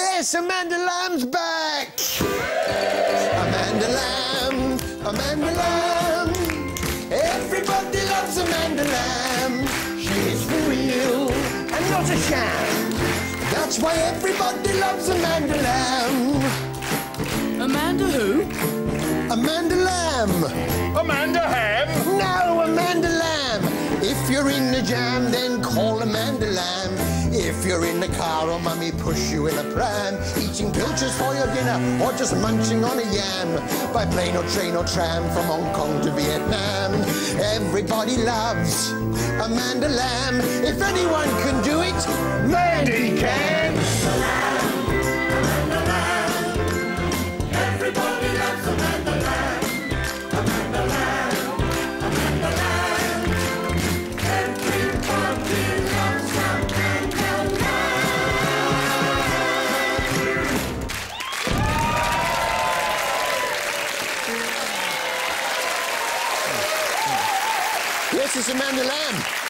Yes, Amanda Lamb's back. Amanda Lamb, Amanda Lamb. Everybody loves Amanda Lamb. She's real and not a sham. That's why everybody loves Amanda Lamb. Amanda who? Amanda Lamb. Amanda Ham? No, Amanda Lamb. If you're in the jam, then call Amanda Lamb. If you're in the car oh, or mummy push you in a pram, eating pilchards for your dinner or just munching on a yam, by plane or train or tram from Hong Kong to Vietnam, everybody loves Amanda Lamb. If anyone can Yes, is Amanda Lamb.